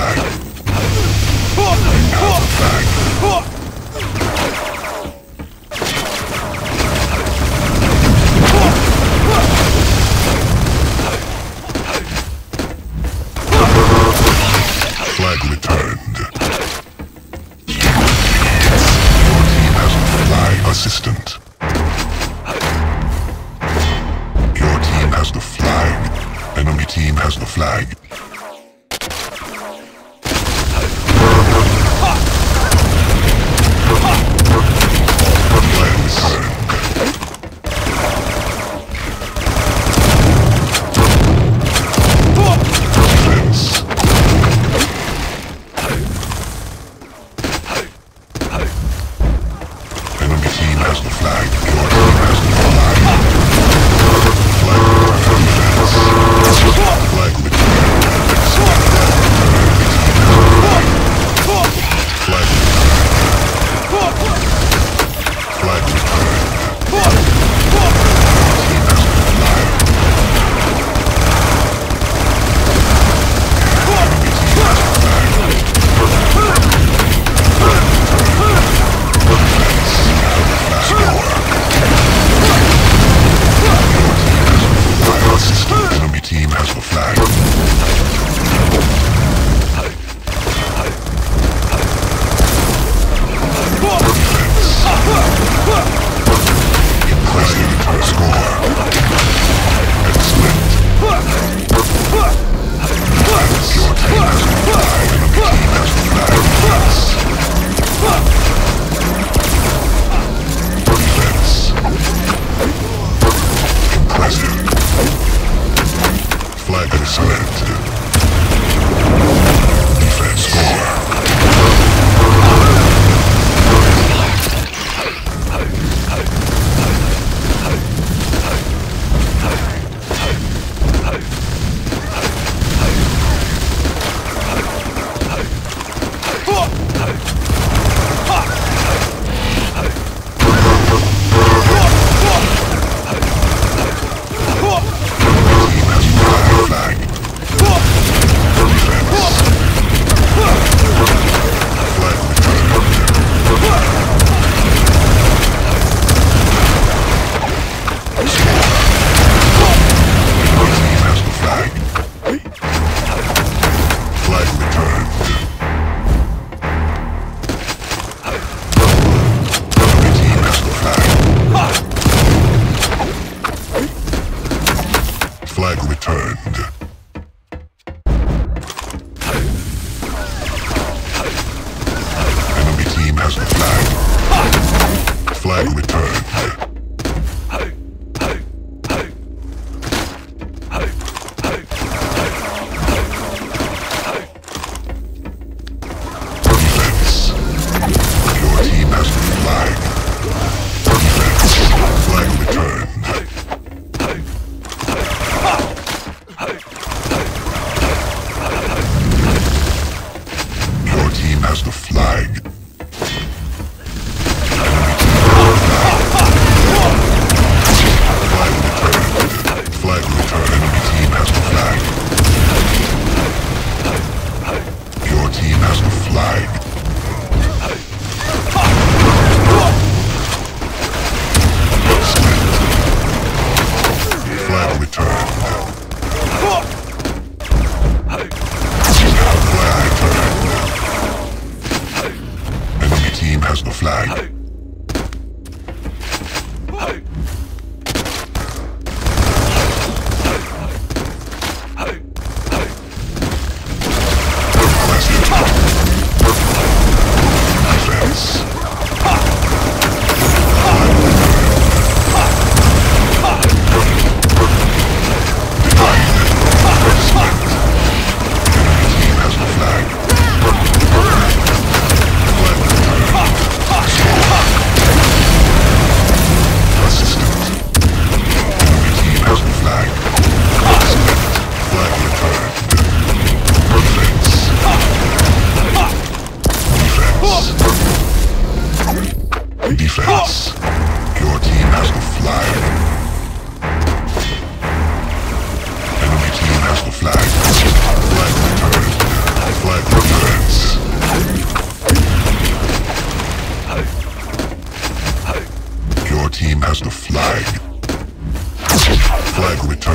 back. Out the back. Flag Flag flag. has the flag. Flag returned.